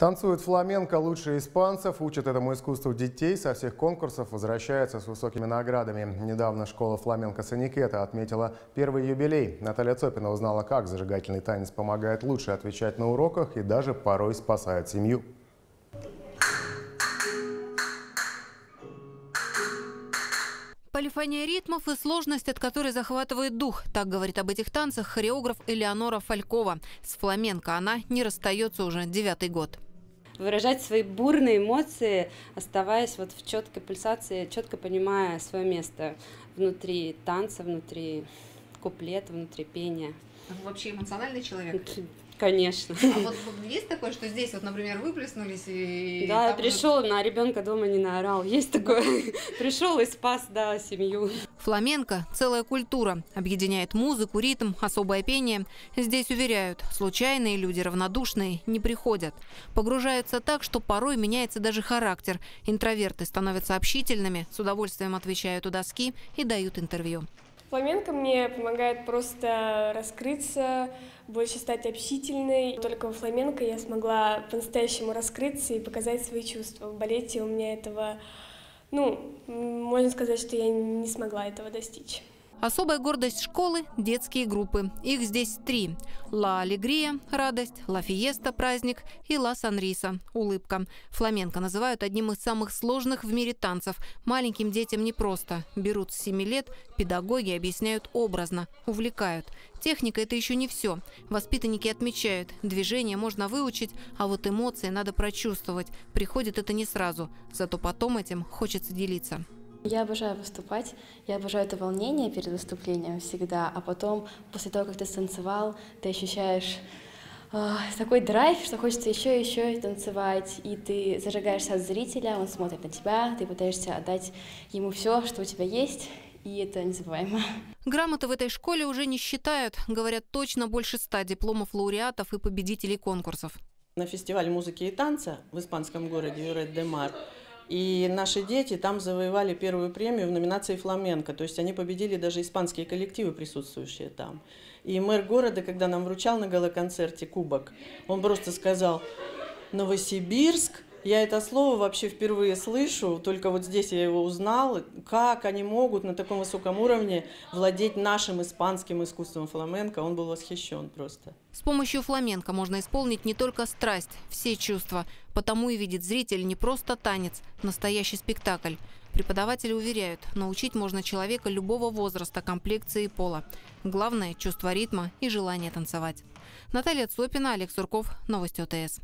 Танцуют фламенко лучше испанцев, учат этому искусству детей. Со всех конкурсов возвращаются с высокими наградами. Недавно школа фламенко Саникета отметила первый юбилей. Наталья Цопина узнала, как зажигательный танец помогает лучше отвечать на уроках и даже порой спасает семью. Полифония ритмов и сложность, от которой захватывает дух. Так говорит об этих танцах хореограф Элеонора Фалькова. С фламенко она не расстается уже девятый год выражать свои бурные эмоции, оставаясь вот в четкой пульсации, четко понимая свое место внутри танца, внутри куплета, внутри пения. Вы вообще эмоциональный человек? Конечно. А вот есть такое, что здесь вот, например, выплеснулись и... Да, я пришел, на ребенка дома не наорал. Есть такое. Пришел и спас, да, семью. Фламенко – целая культура. Объединяет музыку, ритм, особое пение. Здесь уверяют, случайные люди, равнодушные, не приходят. Погружаются так, что порой меняется даже характер. Интроверты становятся общительными, с удовольствием отвечают у доски и дают интервью. Фламенко мне помогает просто раскрыться, больше стать общительной. Только во фламенко я смогла по-настоящему раскрыться и показать свои чувства. В балете у меня этого, ну, можно сказать, что я не смогла этого достичь. Особая гордость школы – детские группы. Их здесь три. «Ла Алегрия» – радость, «Ла Фиеста» – праздник и «Ла Санриса» – улыбка. Фламенко называют одним из самых сложных в мире танцев. Маленьким детям непросто. Берут с 7 лет, педагоги объясняют образно, увлекают. Техника – это еще не все. Воспитанники отмечают, движение можно выучить, а вот эмоции надо прочувствовать. Приходит это не сразу, зато потом этим хочется делиться. Я обожаю выступать, я обожаю это волнение перед выступлением всегда, а потом, после того, как ты станцевал, ты ощущаешь э, такой драйв, что хочется еще и еще танцевать, и ты зажигаешься от зрителя, он смотрит на тебя, ты пытаешься отдать ему все, что у тебя есть, и это незабываемо. Грамоты в этой школе уже не считают. Говорят, точно больше ста дипломов лауреатов и победителей конкурсов. На фестивале музыки и танца в испанском городе Юрет-де-Мар и наши дети там завоевали первую премию в номинации «Фламенко». То есть они победили даже испанские коллективы, присутствующие там. И мэр города, когда нам вручал на галоконцерте кубок, он просто сказал «Новосибирск я это слово вообще впервые слышу, только вот здесь я его узнал. Как они могут на таком высоком уровне владеть нашим испанским искусством фламенко? Он был восхищен просто. С помощью фламенко можно исполнить не только страсть, все чувства. Потому и видит зритель не просто танец, настоящий спектакль. Преподаватели уверяют, научить можно человека любого возраста, комплекции и пола. Главное – чувство ритма и желание танцевать. Наталья Цопина, Олег Сурков, Новости ОТС.